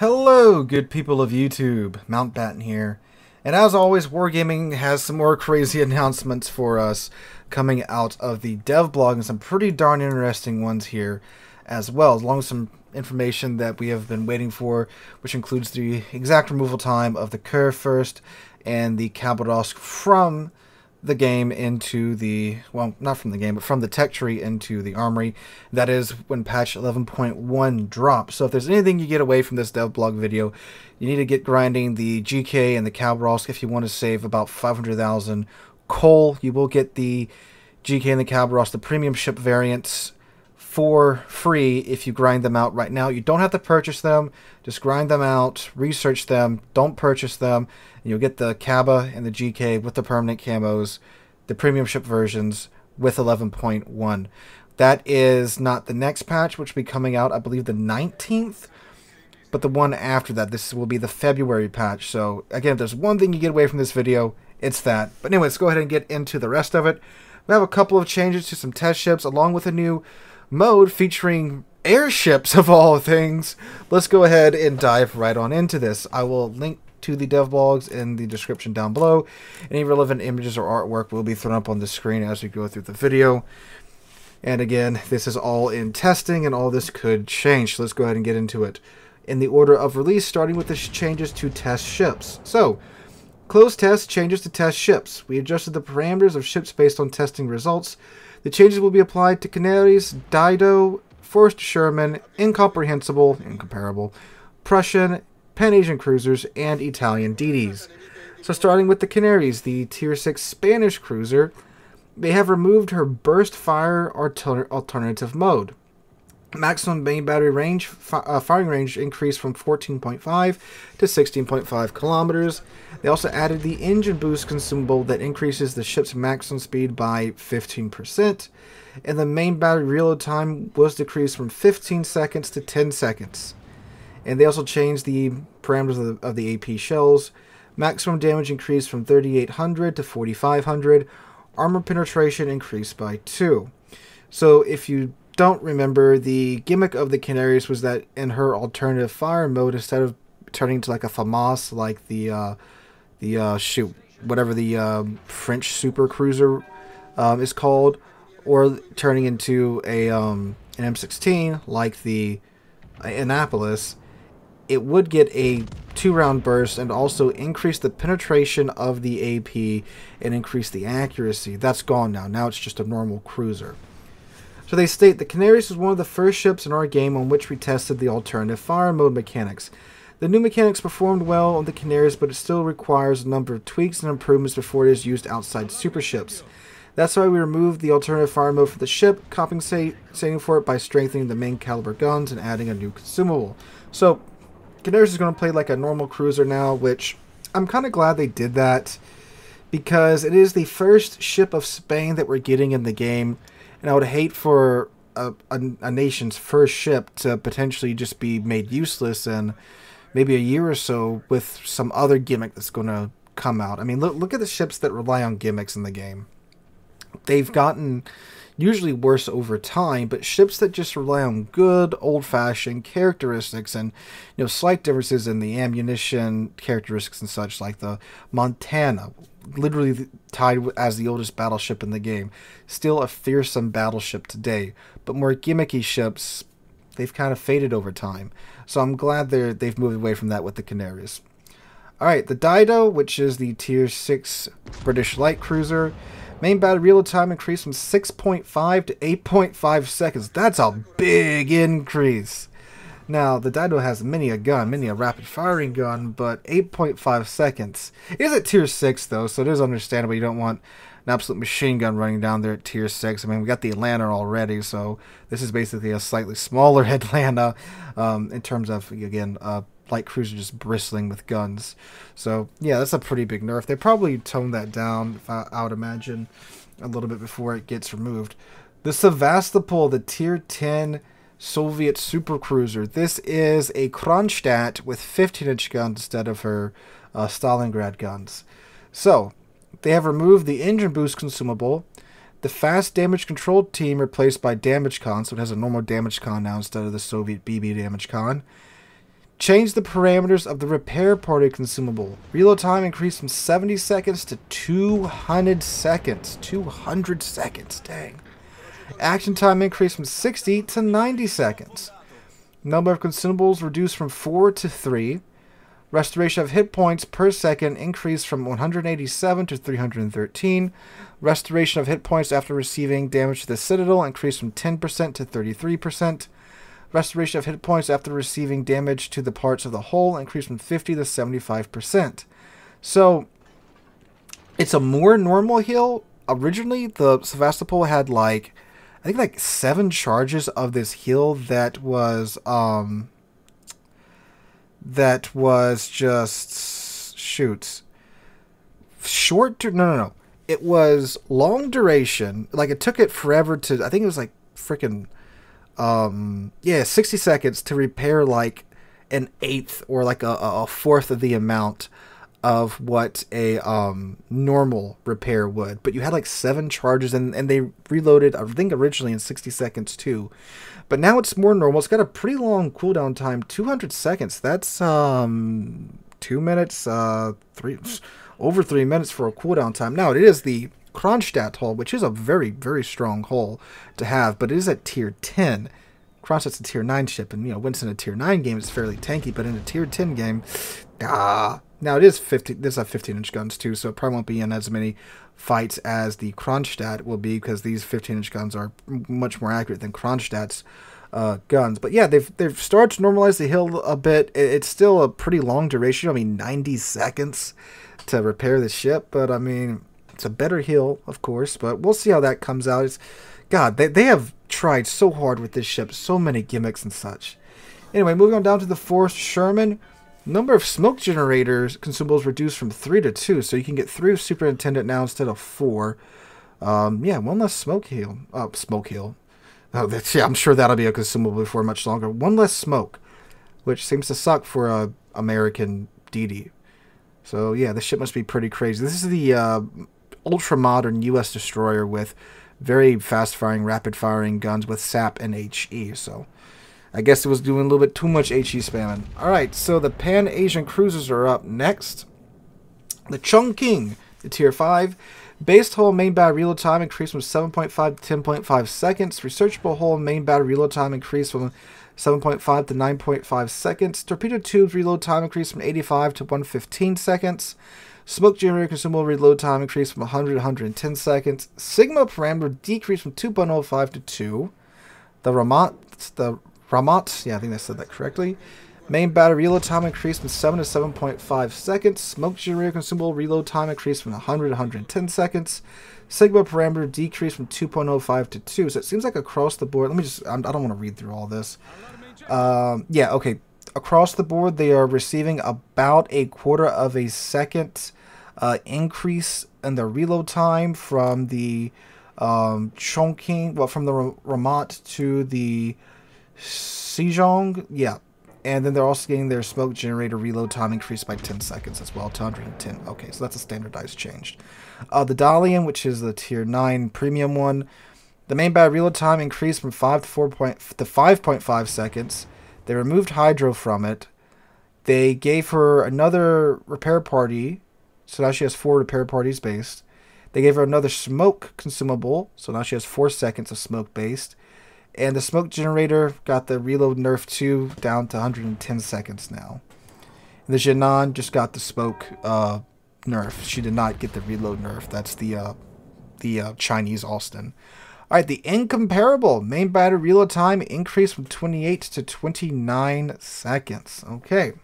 Hello, good people of YouTube. Mountbatten here. And as always, Wargaming has some more crazy announcements for us coming out of the dev blog and some pretty darn interesting ones here as well, as along with some information that we have been waiting for, which includes the exact removal time of the Kurfürst and the Khabarovsk from the game into the well not from the game but from the tech tree into the armory. That is when patch 11.1 drops. So if there's anything you get away from this dev blog video you need to get grinding the gk and the Khabarovsk if you want to save about 500000 coal you will get the gk and the Khabarovsk the premium ship variants for free if you grind them out right now. You don't have to purchase them. Just grind them out, research them, don't purchase them. And you'll get the Kaba and the GK with the permanent camos, the premium ship versions with 11.1. That is not the next patch, which will be coming out, I believe, the 19th. But the one after that, this will be the February patch. So, again, if there's one thing you get away from this video, it's that. But anyway, let's go ahead and get into the rest of it. We have a couple of changes to some test ships, along with a new mode featuring airships of all things. Let's go ahead and dive right on into this. I will link to the dev blogs in the description down below. Any relevant images or artwork will be thrown up on the screen as we go through the video. And again, this is all in testing and all this could change. So let's go ahead and get into it. In the order of release, starting with the changes to test ships. So, closed test changes to test ships. We adjusted the parameters of ships based on testing results. The changes will be applied to Canaries, Dido, Forrest Sherman, Incomprehensible, Incomparable, Prussian, Pan Asian cruisers, and Italian DDs. So, starting with the Canaries, the Tier 6 Spanish cruiser, they have removed her burst fire alter alternative mode. Maximum main battery range, fi uh, firing range increased from 14.5 to 16.5 kilometers. They also added the engine boost consumable that increases the ship's maximum speed by 15%. And the main battery reload time was decreased from 15 seconds to 10 seconds. And they also changed the parameters of the, of the AP shells. Maximum damage increased from 3800 to 4500. Armor penetration increased by 2. So if you don't remember, the gimmick of the Canaries was that in her alternative fire mode, instead of turning to like a FAMAS, like the uh, the uh, shoot whatever the uh, French super cruiser um, is called, or turning into a um, an M16 like the Annapolis, it would get a two round burst and also increase the penetration of the AP and increase the accuracy. That's gone now. Now it's just a normal cruiser. So they state the Canaries was one of the first ships in our game on which we tested the alternative fire mode mechanics. The new mechanics performed well on the Canaries, but it still requires a number of tweaks and improvements before it is used outside super ships. That's why we removed the alternative fire mode for the ship, compensating for it by strengthening the main caliber guns and adding a new consumable. So, Canaries is going to play like a normal cruiser now, which I'm kind of glad they did that because it is the first ship of Spain that we're getting in the game and I would hate for a, a, a, nation's first ship to potentially just be made useless in maybe a year or so with some other gimmick that's going to come out. I mean, look look at the ships that rely on gimmicks in the game. They've gotten usually worse over time, but ships that just rely on good old-fashioned characteristics and you know slight differences in the ammunition characteristics and such, like the Montana, literally tied as the oldest battleship in the game. Still a fearsome battleship today, but more gimmicky ships, they've kind of faded over time. So I'm glad they're, they've moved away from that with the Canaries. Alright, the Dido, which is the Tier 6 British light cruiser. Main battery reload time increased from 6.5 to 8.5 seconds. That's a big increase. Now, the Dido has many a gun, many a rapid firing gun, but 8.5 seconds. Is at tier 6 though, so it is understandable you don't want an absolute machine gun running down there at tier 6. I mean, we got the Atlanta already, so this is basically a slightly smaller Atlanta um, in terms of, again, uh, light cruiser just bristling with guns. So, yeah, that's a pretty big nerf. They probably toned that down, I, I would imagine, a little bit before it gets removed. The Sevastopol, the tier 10 Soviet supercruiser. This is a Kronstadt with 15-inch guns instead of her uh, Stalingrad guns. So, they have removed the engine boost consumable. The fast damage control team replaced by damage con, so it has a normal damage con now instead of the Soviet BB damage con. Change the parameters of the repair party consumable. Reload time increased from 70 seconds to 200 seconds. 200 seconds, dang. Action time increased from 60 to 90 seconds. Number of consumables reduced from 4 to 3. Restoration of hit points per second increased from 187 to 313. Restoration of hit points after receiving damage to the citadel increased from 10% to 33%. Restoration of hit points after receiving damage to the parts of the hull increased from 50 to 75%. So, it's a more normal heal. Originally, the Sevastopol had like, I think like seven charges of this heal that was, um, that was just shoots short no no no. It was long duration. Like it took it forever to i think it was like freaking um yeah 60 seconds to repair like an eighth or like a, a fourth of the amount of what a um normal repair would but you had like seven charges and and they reloaded i think originally in 60 seconds too but now it's more normal. It's got a pretty long cooldown time, 200 seconds. That's um two minutes, uh, three over three minutes for a cooldown time. Now it is the Kronstadt hull, which is a very very strong hull to have, but it is at tier 10. Kronstadt's a tier 9 ship, and you know, Winston a tier 9 game is fairly tanky, but in a tier 10 game, ah. Now it is 50. This has 15 inch guns too, so it probably won't be in as many fights as the Kronstadt will be because these 15 inch guns are much more accurate than Kronstadt's uh, guns. But yeah, they've they've started to normalize the hill a bit. It's still a pretty long duration. I mean, 90 seconds to repair the ship, but I mean, it's a better hill, of course. But we'll see how that comes out. It's God, they they have tried so hard with this ship, so many gimmicks and such. Anyway, moving on down to the Forrest Sherman. Number of smoke generators consumables reduced from three to two, so you can get three superintendent now instead of four. Um, yeah, one less smoke heal. Oh, smoke heal. Oh, that's, yeah, I'm sure that'll be a consumable for much longer. One less smoke, which seems to suck for a American DD. So yeah, this ship must be pretty crazy. This is the uh, ultra modern U.S. destroyer with very fast firing, rapid firing guns with SAP and HE. So I guess it was doing a little bit too much HE spamming. Alright, so the Pan Asian cruisers are up next. The Chongming, the Tier 5. Based hull main battery reload time increased from 7.5 to 10.5 seconds. Researchable hull main battery reload time increased from 7.5 to 9.5 seconds. Torpedo tubes reload time increased from 85 to 115 seconds. Smoke generator consumable reload time increased from 100 to 110 seconds. Sigma parameter decreased from 2.05 to 2. The Rahmat, the Rahmat, yeah, I think I said that correctly. Main battery reload time increased from 7 to 7.5 seconds. Smoke generator consumable reload time increased from 100 to 110 seconds. Sigma parameter decreased from 2.05 to 2. So it seems like across the board, let me just, I don't want to read through all this. Um, yeah, okay. Across the board, they are receiving about a quarter of a second uh, increase in the reload time from the um, Chongming, well, from the Rahmat to the Sejong, yeah. And then they're also getting their smoke generator reload time increased by 10 seconds as well to 110. Okay, so that's a standardized change. Uh, the Dalian, which is the tier 9 premium one, the main battery reload time increased from 5 to 4 point, to 5.5 seconds. They removed Hydro from it. They gave her another repair party, so now she has four repair parties based. They gave her another smoke consumable, so now she has four seconds of smoke based. And the smoke generator got the reload nerf 2 down to 110 seconds now. And the Jinan just got the smoke uh, nerf. She did not get the reload nerf. That's the uh, the uh, Chinese Austin. All right, the incomparable main battery reload time increased from 28 to 29 seconds. Okay.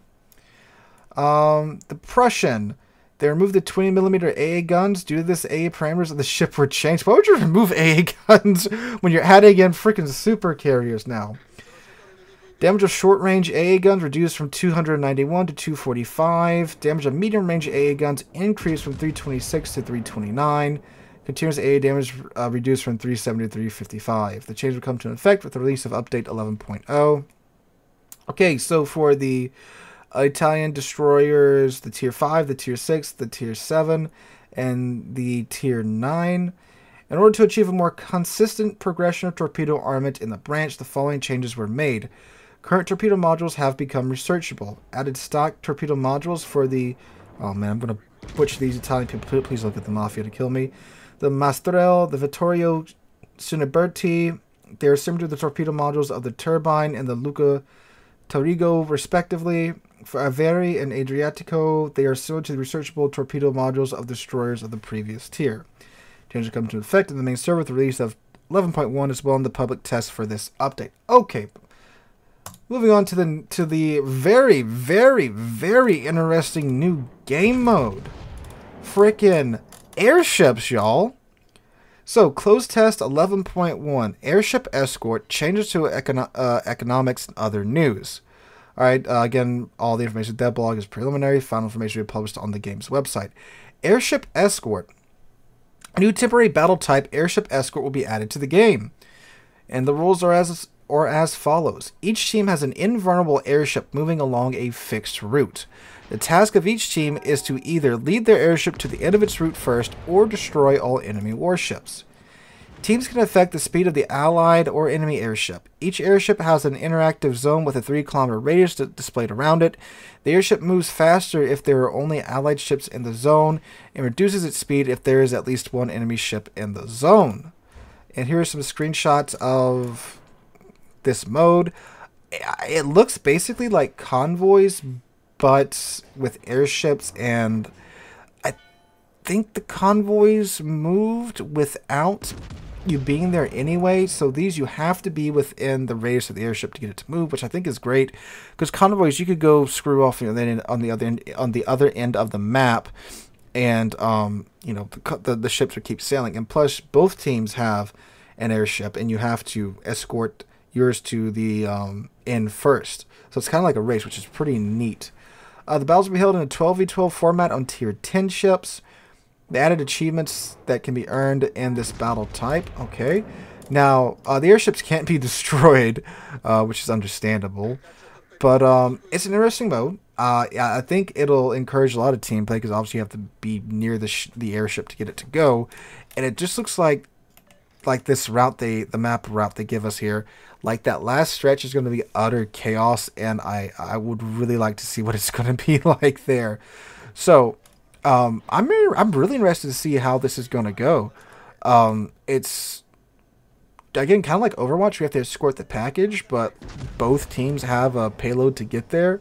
Um, the Prussian they removed the 20 millimeter AA guns due to this AA parameters of the ship were changed. Why would you remove AA guns when you're adding in freaking super carriers now? Damage of short range AA guns reduced from 291 to 245. Damage of medium range AA guns increased from 326 to 329. Continuous AA damage uh, reduced from 370 to 355. The change will come to effect with the release of update 11.0. Okay, so for the Italian destroyers, the tier 5, the tier 6, the tier 7, and the tier 9. In order to achieve a more consistent progression of torpedo armament in the branch, the following changes were made. Current torpedo modules have become researchable. Added stock torpedo modules for the... Oh man, I'm going to butcher these Italian people. Please look at the Mafia to kill me. The Maestrale, the Vittorio Cuniberti. They are similar to the torpedo modules of the Turbine and the Luca Tarigo, respectively. For Aviere and Adriatico, they are similar to the researchable torpedo modules of destroyers of the previous tier. Changes come into effect in the main server with the release of 11.1 as well in the public test for this update. Okay, moving on to the to the very very very interesting new game mode. Frickin' airships, y'all. So, closed test 11.1 Airship Escort changes to econo- uh, economics and other news. All right, uh, again, all the information that blog is preliminary. Final information will be published on the game's website. Airship Escort. A new temporary battle type, Airship Escort, will be added to the game. And the rules are as or as follows. Each team has an invulnerable airship moving along a fixed route. The task of each team is to either lead their airship to the end of its route first or destroy all enemy warships. Teams can affect the speed of the allied or enemy airship. Each airship has an interactive zone with a 3 kilometer radius displayed around it. The airship moves faster if there are only allied ships in the zone and reduces its speed if there is at least one enemy ship in the zone. And here are some screenshots of this mode. It looks basically like convoys, but with airships, and I think the convoys moved without you being there anyway. So these you have to be within the radius of the airship to get it to move, which I think is great because convoys you could go screw off and then on the other end, on the other end of the map, and um, you know the, the the ships would keep sailing. And plus, both teams have an airship, and you have to escort yours to the um, end first. So it's kind of like a race, which is pretty neat. Uh, the battles will be held in a 12v12 format on tier 10 ships. The added achievements that can be earned in this battle type. Okay. Now, uh, the airships can't be destroyed, uh, which is understandable. But um, it's an interesting mode. Uh, I think it'll encourage a lot of team play because obviously you have to be near the the airship to get it to go, and it just looks like like this route they the map route they give us here like that last stretch is going to be utter chaos and i i would really like to see what it's going to be like there so um i'm i'm really interested to see how this is going to go um it's again kind of like overwatch we have to escort the package but both teams have a payload to get there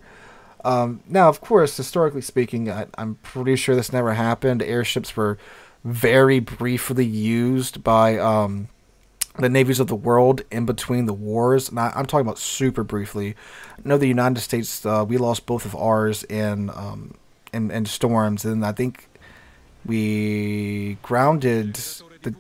um, now of course historically speaking I, i'm pretty sure this never happened airships were very briefly used by um, the navies of the world in between the wars. And I, am talking about super briefly. I know the United States, uh, we lost both of ours in, um, in, in storms, and I think we grounded the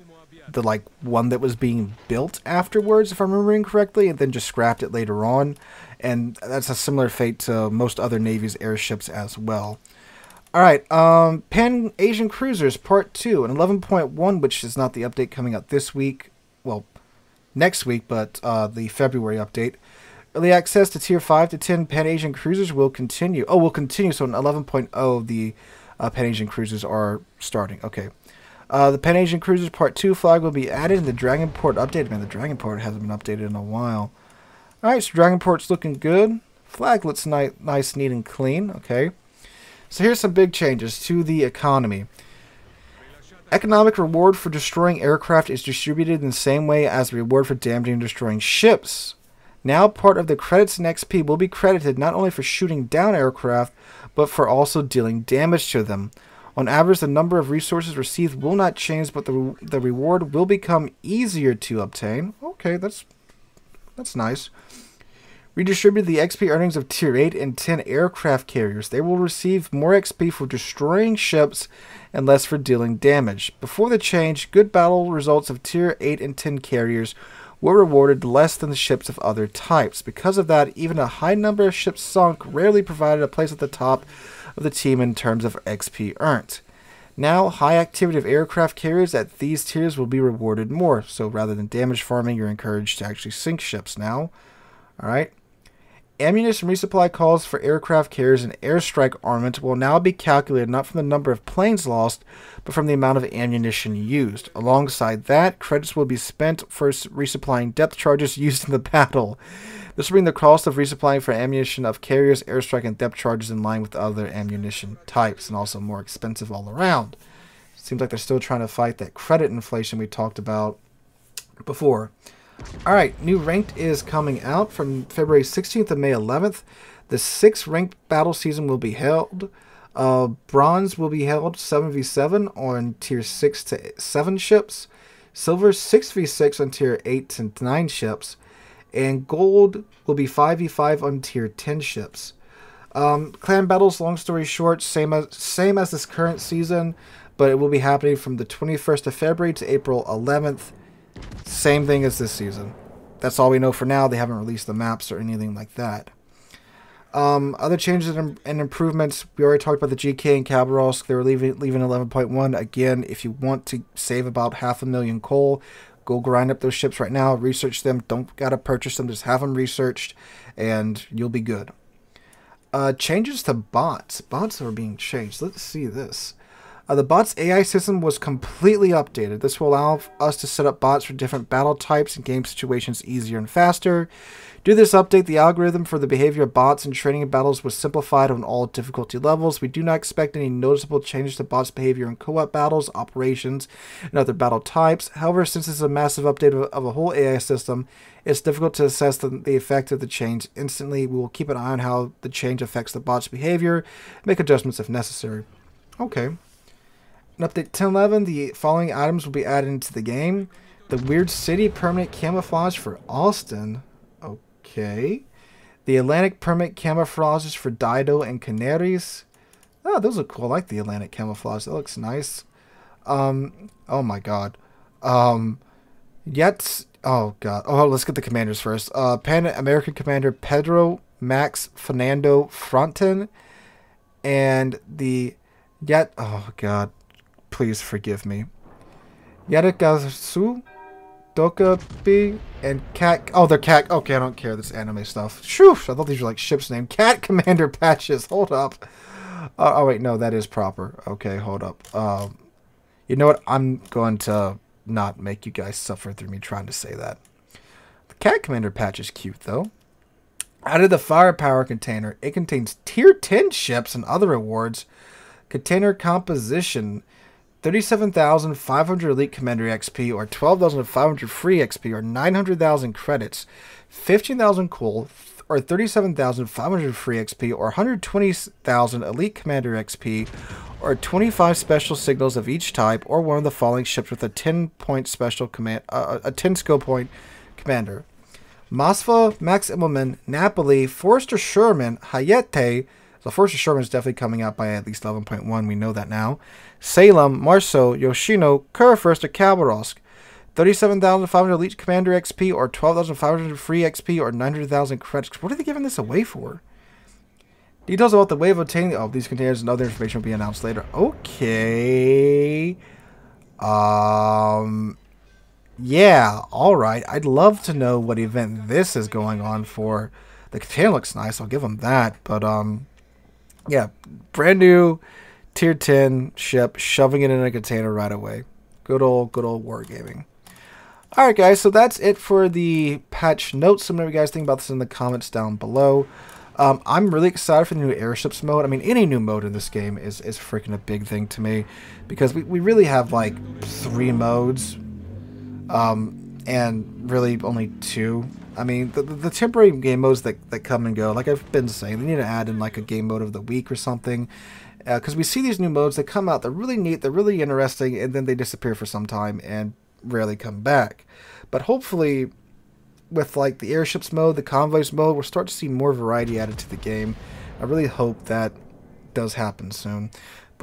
the like one that was being built afterwards, if I'm remembering correctly, and then just scrapped it later on. And that's a similar fate to most other navies' airships as well. All right, um, Pan Asian Cruisers Part 2 and 11.1, which is not the update coming out this week, well, next week, but uh, the February update. Early access to Tier 5 to 10 Pan Asian Cruisers will continue. Oh, will continue, so in 11.0, the uh, Pan Asian Cruisers are starting. Okay. Uh, the Pan Asian Cruisers Part 2 flag will be added in the Dragonport update. Man, the Dragonport hasn't been updated in a while. Alright, so Dragonport's looking good. Flag looks ni nice, neat, and clean. Okay. So here's some big changes to the economy. Economic reward for destroying aircraft is distributed in the same way as the reward for damaging and destroying ships. Now part of the credits and XP will be credited not only for shooting down aircraft, but for also dealing damage to them. On average, the number of resources received will not change, but the, the reward will become easier to obtain. Okay, that's that's nice. Redistribute the XP earnings of Tier 8 and 10 aircraft carriers. They will receive more XP for destroying ships and less for dealing damage. Before the change, good battle results of Tier 8 and 10 carriers were rewarded less than the ships of other types. Because of that, even a high number of ships sunk rarely provided a place at the top of the team in terms of XP earned. Now, high activity of aircraft carriers at these tiers will be rewarded more. So rather than damage farming, you're encouraged to actually sink ships now. Alright. Ammunition resupply calls for aircraft carriers and airstrike armament will now be calculated not from the number of planes lost, but from the amount of ammunition used. Alongside that, credits will be spent for resupplying depth charges used in the battle. This will bring the cost of resupplying for ammunition of carriers, airstrike, and depth charges in line with other ammunition types, and also more expensive all around. Seems like they're still trying to fight that credit inflation we talked about before. Alright, new ranked is coming out from February 16th to May 11th. The sixth ranked battle season will be held. Uh, bronze will be held 7v7 on tier 6 to 7 ships. Silver 6v6 on tier 8 to 9 ships. And gold will be 5v5 on tier 10 ships. Um, clan battles, long story short, same as, same as this current season, but it will be happening from the 21st of February to April 11th. Same thing as this season. That's all we know for now. They haven't released the maps or anything like that. Um, other changes and, improvements. We already talked about the GK and Khabarovsk. They were leaving leaving 11.1. Again, if you want to save about half a million coal, go grind up those ships right now. Research them. Don't gotta purchase them. Just have them researched, and you'll be good. Uh, changes to bots. Bots are being changed. Let's see this. Uh, the bot's AI system was completely updated. This will allow us to set up bots for different battle types and game situations easier and faster. Due to this update, the algorithm for the behavior of bots and training in battles was simplified on all difficulty levels. We do not expect any noticeable changes to bots' behavior in co-op battles, operations, and other battle types. However, since this is a massive update of, of a whole AI system, it's difficult to assess the, the effect of the change instantly. We will keep an eye on how the change affects the bot's behavior, make adjustments if necessary. Okay. In update 10.11, the following items will be added into the game. The Weird City permanent camouflage for Austin. Okay. The Atlantic permanent camouflages for Dido and Canaries. Oh, those look cool. I like the Atlantic camouflage. That looks nice. Um, oh my god. Um, yet, oh god. Oh, let's get the commanders first. Uh, Pan American Commander Pedro Max Fernando Frontin and the yet, oh god, Please forgive me. Yarikazu, Dokabi, and Cat. Oh, they're Cat. Okay, I don't care. This anime stuff. Shoo! I thought these were like ships' name. Cat Commander patches. Hold up. Uh, oh, wait. No, that is proper. Okay, hold up. Um, you know what? I'm going to not make you guys suffer through me trying to say that. The Cat Commander patch is cute, though. Out of the firepower container, it contains tier 10 ships and other rewards. Container composition 37,500 Elite Commander XP, or 12,500 free XP, or 900,000 credits, 15,000 cool, or 37,500 free XP, or 120,000 Elite Commander XP, or 25 special signals of each type, or one of the following ships with a 10 point special command, uh, a 10 skill point commander. Moskva, Max Immelmann, Napoli, Forrester Sherman, Hayate, so Forrester Sherman is definitely coming out by at least 11.1. We know that now. Salem, Marceau, Yoshino, Kurfürst, or Khabarovsk. 37,500 Elite Commander XP, or 12,500 free XP, or 900,000 credits. What are they giving this away for? Details about the way of obtaining oh, these containers and other information will be announced later. Okay. Um. Yeah, alright. I'd love to know what event this is going on for. The container looks nice, I'll give them that. But, um yeah, brand new tier 10 ship, shoving it in a container right away. Good old, good old wargaming. Alright guys, so that's it for the patch notes. Let me know you guys think about this in the comments down below. Um, I'm really excited for the new airships mode. I mean, any new mode in this game is, is freaking a big thing to me. Because we, we really have like three modes. Um, and really only two I mean, the, the temporary game modes that, that come and go, like I've been saying, they need to add in like a game mode of the week or something. Because uh, we see these new modes that come out, they're really neat, they're really interesting, and then they disappear for some time and rarely come back. But hopefully, with like the airships mode, the convoys mode, we'll start to see more variety added to the game. I really hope that does happen soon.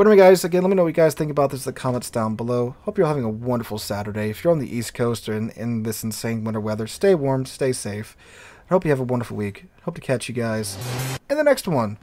But anyway, guys, again, let me know what you guys think about this in the comments down below. Hope you're having a wonderful Saturday. If you're on the East Coast or in, in this insane winter weather, stay warm, stay safe. I hope you have a wonderful week. Hope to catch you guys in the next one.